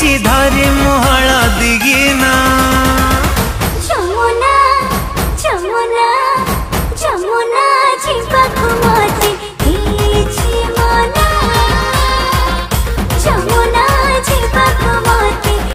धर्म हर